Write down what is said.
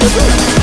Woo!